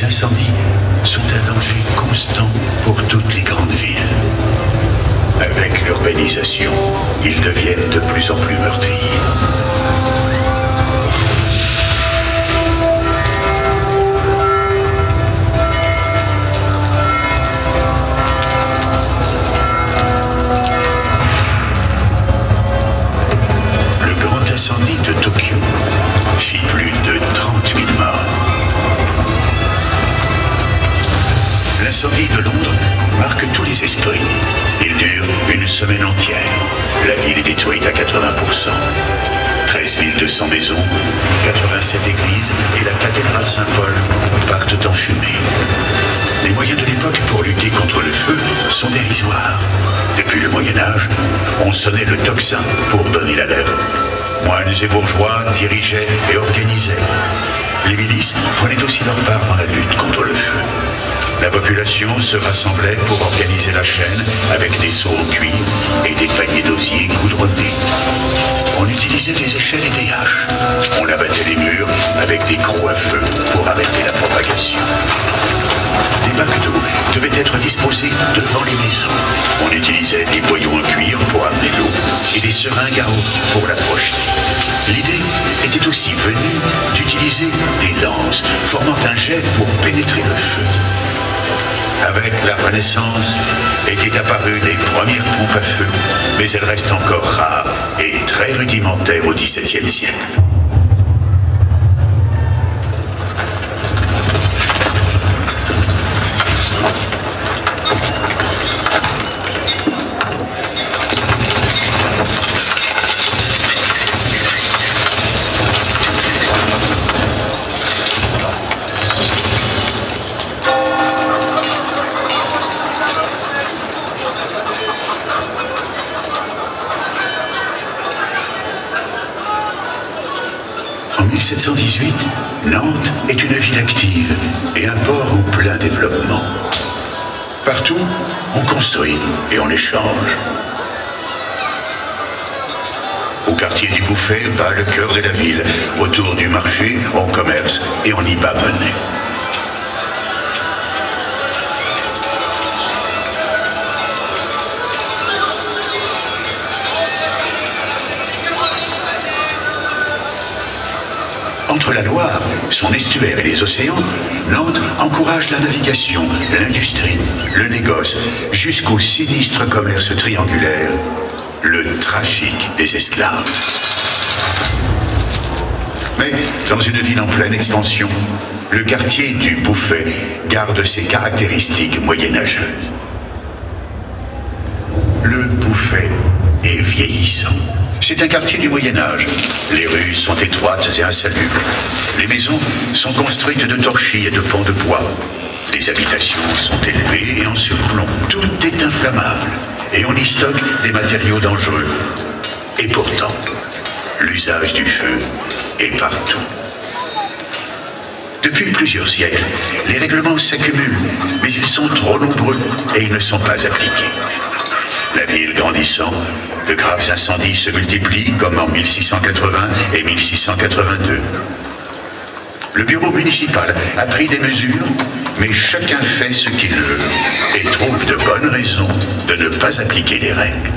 les incendies sont un danger constant pour toutes les grandes villes. Avec l'urbanisation, ils deviennent de plus en plus meurtriers. Saint-Paul partent en fumée. Les moyens de l'époque pour lutter contre le feu sont dérisoires. Depuis le Moyen Âge, on sonnait le tocsin pour donner l'alerte. Moines et bourgeois dirigeaient et organisaient. Les milices prenaient aussi leur part dans la lutte contre le feu. La population se rassemblait pour organiser la chaîne avec des seaux en cuir et des paniers d'osier goudronnés. On utilisait des échelles et des haches. On abattait les murs avec des crocs à feu devant les maisons. On utilisait des boyaux en cuir pour amener l'eau et des seringues à eau pour la projeter. L'idée était aussi venue d'utiliser des lances formant un jet pour pénétrer le feu. Avec la Renaissance, étaient apparues les premières pompes à feu, mais elles restent encore rares et très rudimentaires au XVIIe siècle. En 1718, Nantes est une ville active et un port en plein développement. Partout, on construit et on échange. Au quartier du Bouffet bat le cœur de la ville. Autour du marché, on commerce et on y bat Entre la Loire, son estuaire et les océans, Nantes encourage la navigation, l'industrie, le négoce, jusqu'au sinistre commerce triangulaire, le trafic des esclaves. Mais dans une ville en pleine expansion, le quartier du Bouffet garde ses caractéristiques moyenâgeuses. Le Bouffet est vieillissant. C'est un quartier du Moyen Âge. Les rues sont étroites et insalubres. Les maisons sont construites de torchis et de pans de bois. Les habitations sont élevées et en surplomb. Tout est inflammable et on y stocke des matériaux dangereux. Et pourtant, l'usage du feu est partout. Depuis plusieurs siècles, les règlements s'accumulent, mais ils sont trop nombreux et ils ne sont pas appliqués. La ville grandissant, de graves incendies se multiplient comme en 1680 et 1682. Le bureau municipal a pris des mesures, mais chacun fait ce qu'il veut et trouve de bonnes raisons de ne pas appliquer les règles.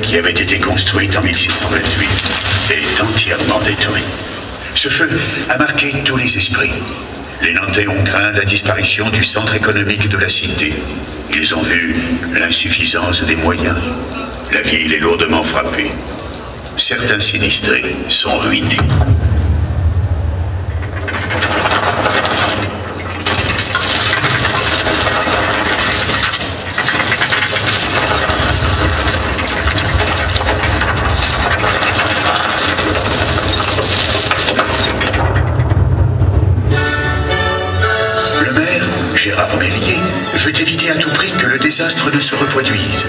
Qui avait été construite en 1628, est entièrement détruite. Ce feu a marqué tous les esprits. Les Nantais ont craint la disparition du centre économique de la cité. Ils ont vu l'insuffisance des moyens. La ville est lourdement frappée. Certains sinistrés sont ruinés. Se reproduise.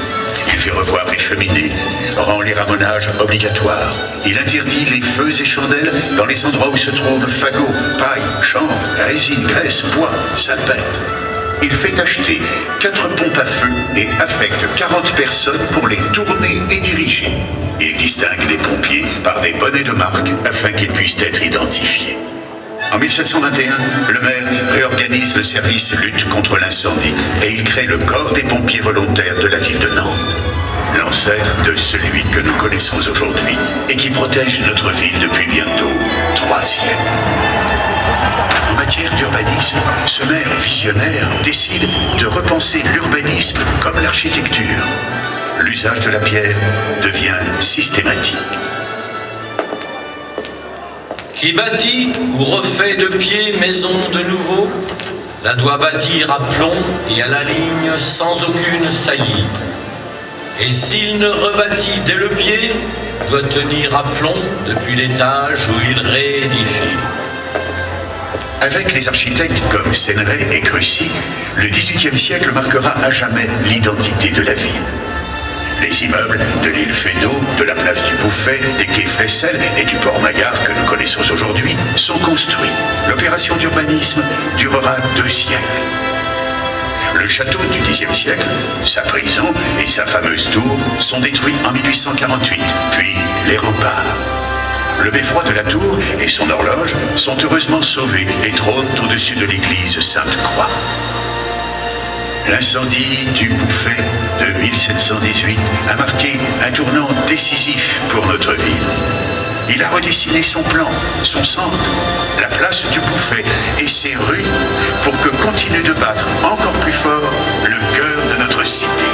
Il fait revoir les cheminées, rend les ramonages obligatoires. Il interdit les feux et chandelles dans les endroits où se trouvent fagots, paille, chanvre, résine, graisse, bois, salpêtre. Il fait acheter quatre pompes à feu et affecte 40 personnes pour les tourner et diriger. Il distingue les pompiers par des bonnets de marque afin qu'ils puissent être identifiés. En 1721, le maire réorganise le service lutte contre l'incendie et il crée le corps des pompiers volontaires de la ville de Nantes. L'ancêtre de celui que nous connaissons aujourd'hui et qui protège notre ville depuis bientôt trois siècles. En matière d'urbanisme, ce maire visionnaire décide de repenser l'urbanisme comme l'architecture. L'usage de la pierre devient systématique. Qui bâtit ou refait de pied maison de nouveau, la doit bâtir à plomb et à la ligne sans aucune saillie. Et s'il ne rebâtit dès le pied, doit tenir à plomb depuis l'étage où il réédifie. Avec les architectes comme Sénéret et Crucy, le XVIIIe siècle marquera à jamais l'identité de la ville. Les immeubles de l'île Fédot, de la place du Bouffet, des quais Flessel et du port Maillard que nous connaissons aujourd'hui sont construits. L'opération d'urbanisme durera deux siècles. Le château du Xe siècle, sa prison et sa fameuse tour sont détruits en 1848, puis les remparts. Le beffroi de la tour et son horloge sont heureusement sauvés et trônent au-dessus de l'église Sainte-Croix. L'incendie du Bouffet de 1718 a marqué un tournant décisif pour notre ville. Il a redessiné son plan, son centre, la place du Bouffet et ses rues pour que continue de battre encore plus fort le cœur de notre cité.